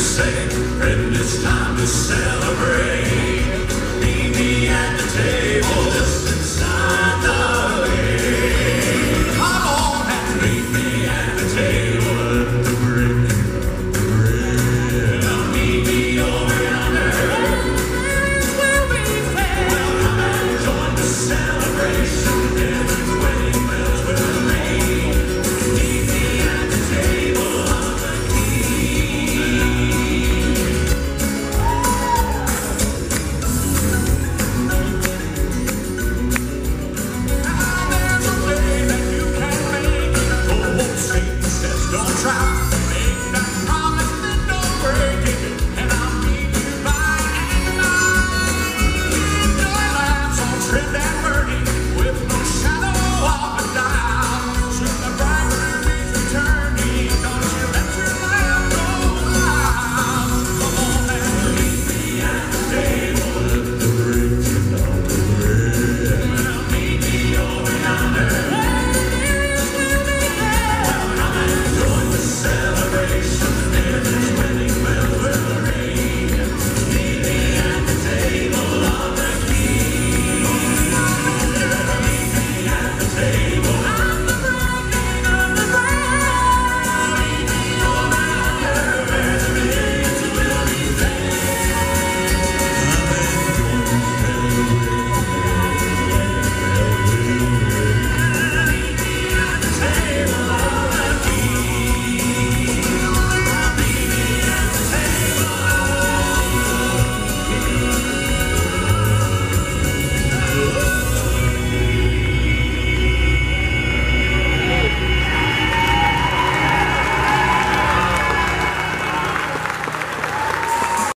Sing, and it's time to celebrate.